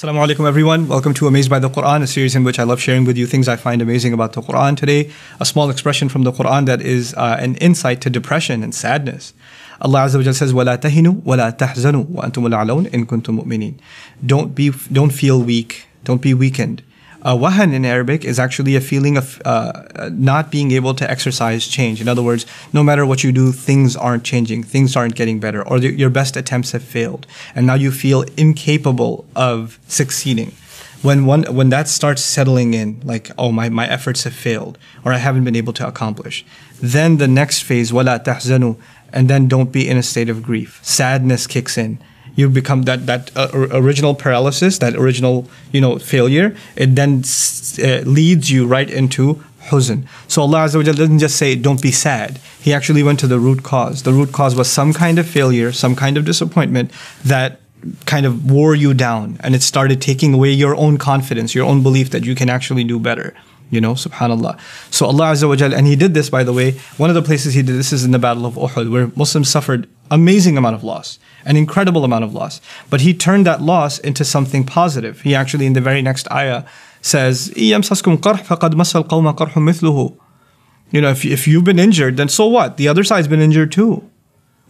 Assalamu alaikum everyone. Welcome to Amazed by the Quran, a series in which I love sharing with you things I find amazing about the Quran. Today, a small expression from the Quran that is uh, an insight to depression and sadness. Allah Azza wa Jalla says, وَلَا تَهِنُوا وَلَا تَحْزَنُوا وَأَنْتُمُ الْأَعْلَوْنَ إِن كُنتُم مُؤْمِنِينَ Don't be, don't feel weak. Don't be weakened. Uh, wahan in Arabic is actually a feeling of uh, not being able to exercise change. In other words, no matter what you do, things aren't changing, things aren't getting better, or the, your best attempts have failed, and now you feel incapable of succeeding. When one when that starts settling in, like oh my my efforts have failed, or I haven't been able to accomplish, then the next phase wala tahzanu, and then don't be in a state of grief. Sadness kicks in you become that that uh, original paralysis, that original you know failure. It then uh, leads you right into huzn. So Allah Azza wa doesn't just say don't be sad. He actually went to the root cause. The root cause was some kind of failure, some kind of disappointment that kind of wore you down, and it started taking away your own confidence, your own belief that you can actually do better. You know, subhanAllah. So Allah Azza wa and He did this by the way, one of the places He did this is in the Battle of Uhud, where Muslims suffered amazing amount of loss, an incredible amount of loss. But He turned that loss into something positive. He actually, in the very next ayah, says, You know, if, if you've been injured, then so what? The other side's been injured too.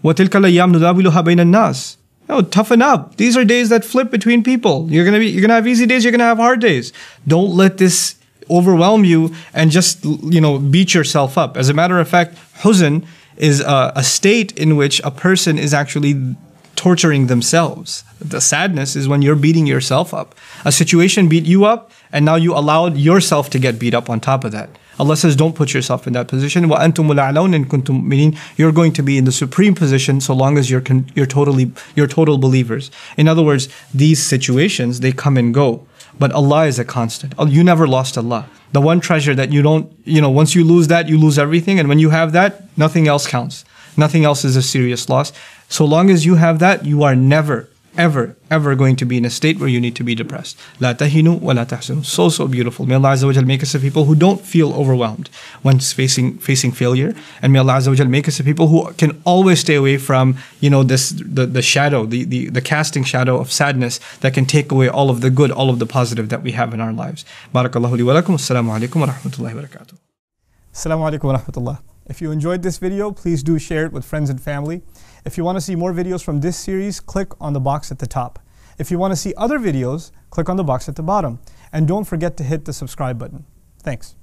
وَتِلْكَ الْأَيَّامُ نُدَاوِلُهَا بَيْنَ النَّاسِ no, toughen up. These are days that flip between people. You're gonna be, you're gonna have easy days. You're gonna have hard days. Don't let this overwhelm you and just you know beat yourself up. As a matter of fact, huzn is a, a state in which a person is actually torturing themselves. The sadness is when you're beating yourself up. A situation beat you up, and now you allowed yourself to get beat up on top of that. Allah says, don't put yourself in that position. Meaning, You're going to be in the supreme position so long as you're, you're totally, you're total believers. In other words, these situations, they come and go. But Allah is a constant. Oh, you never lost Allah. The one treasure that you don't, you know, once you lose that, you lose everything. And when you have that, nothing else counts. Nothing else is a serious loss. So long as you have that, you are never, ever, ever going to be in a state where you need to be depressed. La tahinu wa la. So, so beautiful. May Allah Azza wa make us a people who don't feel overwhelmed when facing facing failure. And may Allah Azza wa make us a people who can always stay away from, you know, this the, the shadow, the, the, the casting shadow of sadness that can take away all of the good, all of the positive that we have in our lives. Barakallahu li wa lakum. Assalamu alaikum wa rahmatullahi wa barakatuh. Assalamu alaikum wa rahmatullah. If you enjoyed this video, please do share it with friends and family. If you want to see more videos from this series, click on the box at the top. If you want to see other videos, click on the box at the bottom. And don't forget to hit the subscribe button. Thanks.